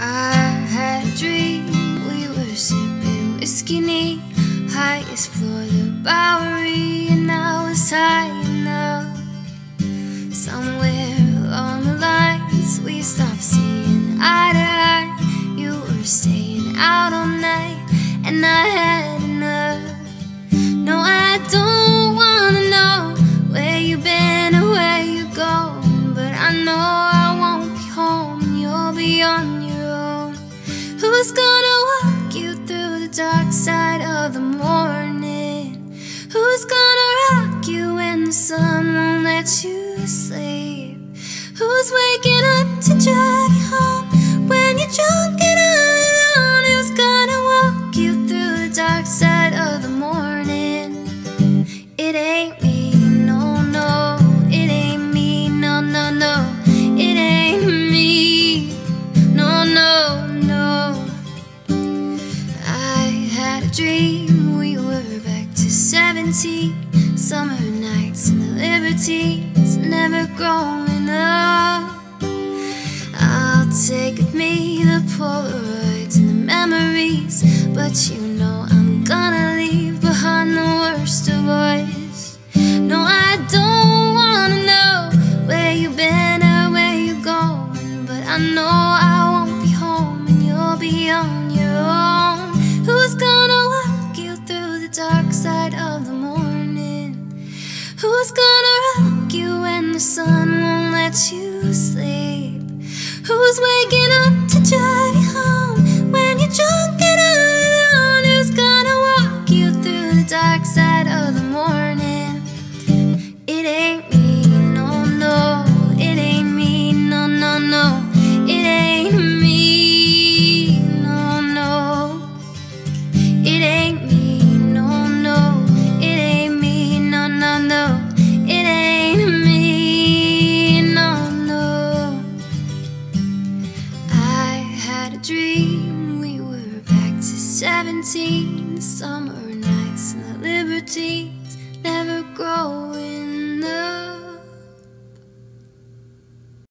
I had a dream we were sipping whiskey neat, highest floor the Bowery, and I was high enough. Somewhere along the lines we stopped seeing eye to eye. You were staying out all night, and I Who's gonna walk you through the dark side of the morning? Who's gonna rock you when the sun won't let you sleep? Who's waking up to drive you home a dream we were back to 17. Summer nights and the Libertines, never growing up. I'll take with me the Polaroids and the memories, but you know I'm gonna leave behind the worst of boys. No, I don't wanna know where you've been or where you're going, but I know I won't be home and you'll be on side of the morning? Who's gonna rock you when the sun won't let you sleep? Who's waking up to drive dream we were back to 17. The summer nights and the Libertines never grow